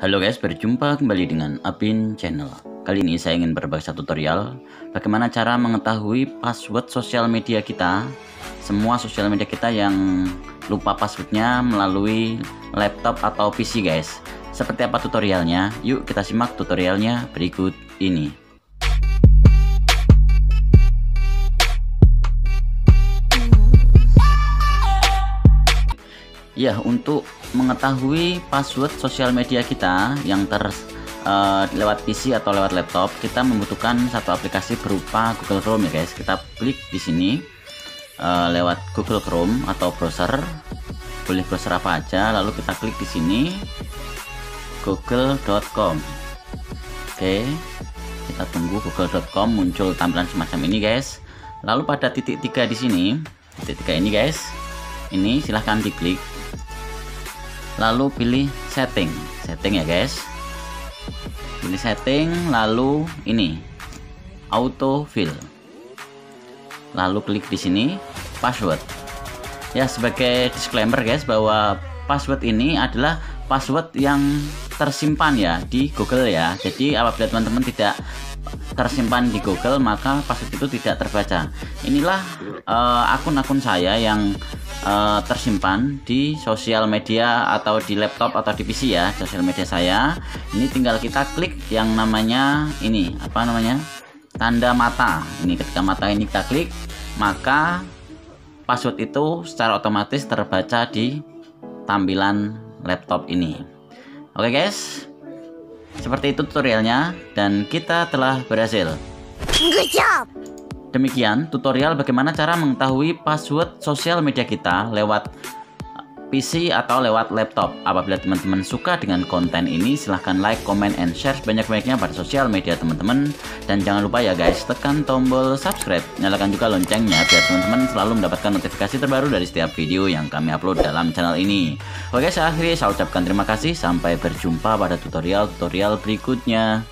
Halo guys, berjumpa kembali dengan Apin Channel. Kali ini saya ingin berbagi tutorial bagaimana cara mengetahui password sosial media kita, semua sosial media kita yang lupa passwordnya melalui laptop atau PC guys. Seperti apa tutorialnya? Yuk kita simak tutorialnya berikut ini. Ya, untuk mengetahui password sosial media kita yang ter uh, lewat PC atau lewat laptop, kita membutuhkan satu aplikasi berupa Google Chrome ya guys. Kita klik di sini uh, lewat Google Chrome atau browser, boleh browser apa aja. Lalu kita klik di sini google.com. Oke, kita tunggu google.com muncul tampilan semacam ini guys. Lalu pada titik tiga di sini, titik tiga ini guys, ini silahkan diklik lalu pilih setting. Setting ya guys. Pilih setting lalu ini. Auto fill lalu klik di sini password. Ya sebagai disclaimer guys bahwa password ini adalah password yang tersimpan ya di Google ya. Jadi apabila teman-teman tidak tersimpan di Google maka password itu tidak terbaca. Inilah eh, akun-akun uh, saya yang uh, tersimpan di sosial media atau di laptop atau di PC ya sosial media saya. Ini tinggal kita klik yang namanya ini apa namanya? Tanda mata. Ini ketika mata ini kita klik maka password itu secara otomatis terbaca di tampilan laptop ini. Oke guys seperti itu tutorialnya dan kita telah berhasil. Good job! Demikian tutorial bagaimana cara mengetahui password sosial media kita lewat PC atau lewat laptop. Apabila teman-teman suka dengan konten ini, silahkan like, comment, and share sebanyak-banyaknya pada sosial media teman-teman. Dan jangan lupa ya guys, tekan tombol subscribe. Nyalakan juga loncengnya biar teman-teman selalu mendapatkan notifikasi terbaru dari setiap video yang kami upload dalam channel ini. Oke, saya akhiri saya ucapkan terima kasih. Sampai berjumpa pada tutorial-tutorial berikutnya.